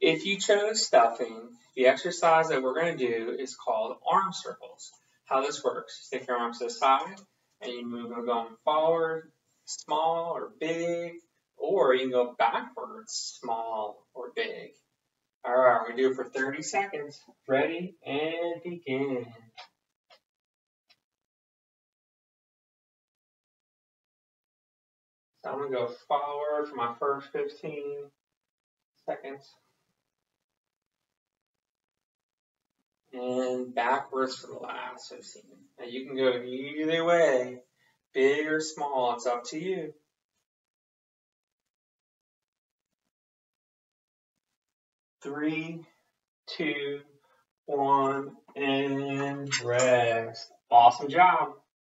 If you chose stuffing, the exercise that we're going to do is called arm circles. How this works, you take your arms to the side and you move them going forward, small or big, or you can go backwards, small or big. All right, we do it for 30 seconds. Ready and begin. So I'm going to go forward for my first 15 seconds. And backwards for the last 15. Now you can go either way, big or small, it's up to you. Three, two, one, and rest. Awesome job.